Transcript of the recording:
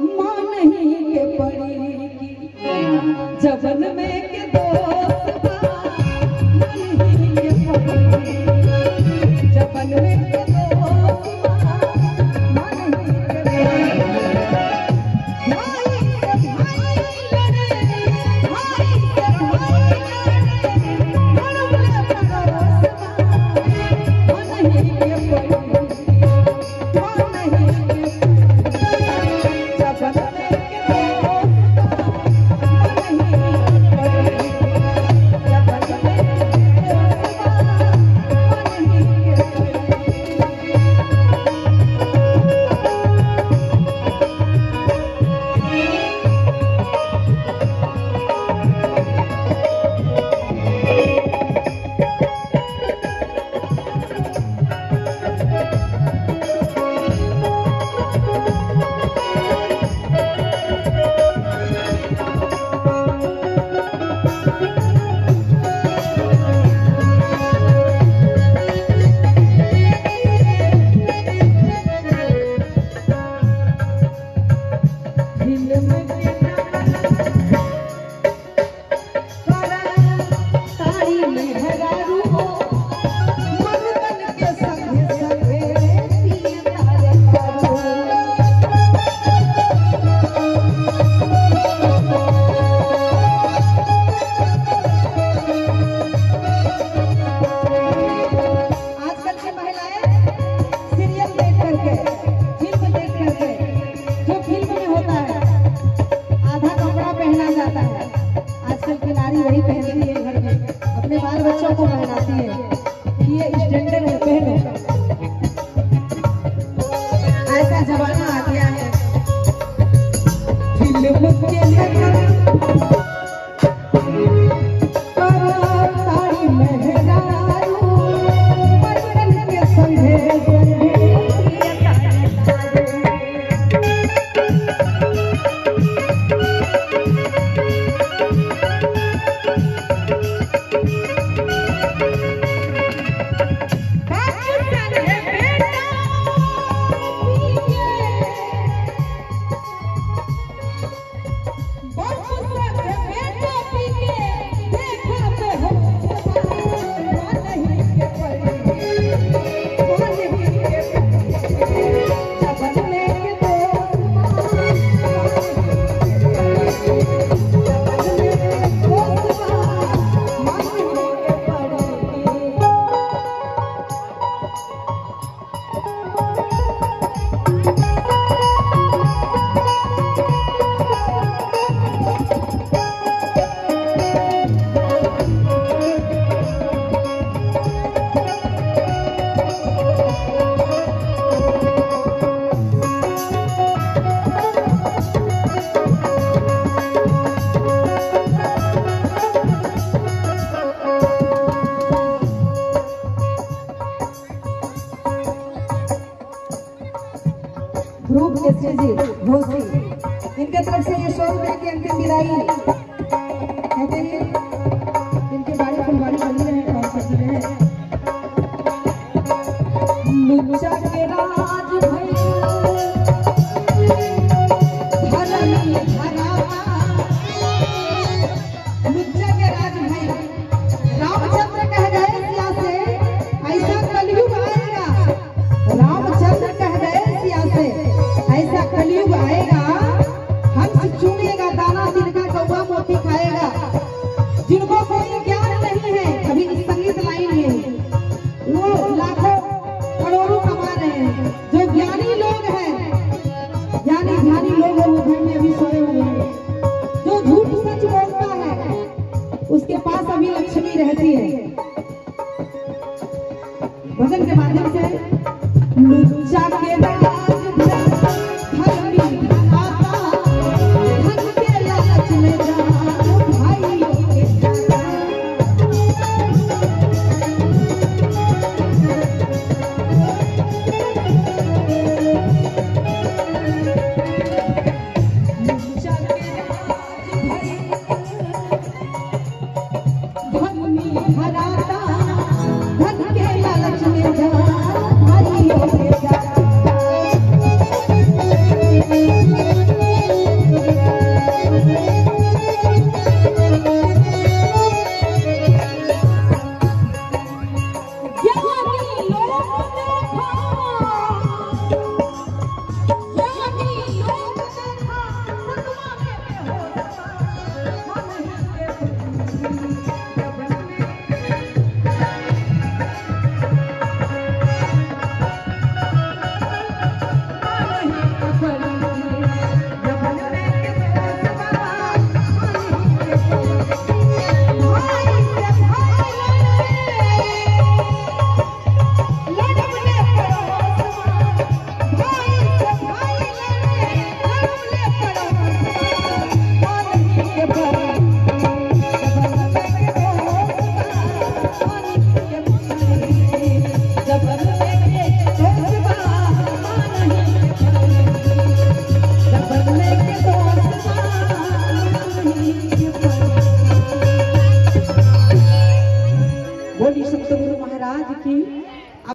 मान ही के। पड़ी जबल में के दोस्त लहरा जमाना आ गया है। ध्रुव मिश्र जी भोसी इनके तरफ़ से ये शोर है की अंतिम विदाई कहते हैं, इनके बारे फुलवाड़ी बनी रहे और बनी रहे के राज आधारी लोग हैं वो घर में अभी सोए हुए हैं। जो झूठ सच बोलता है, उसके पास अभी लक्ष्मी रहती है। भजन के माध्यम से लुच्चा के बाद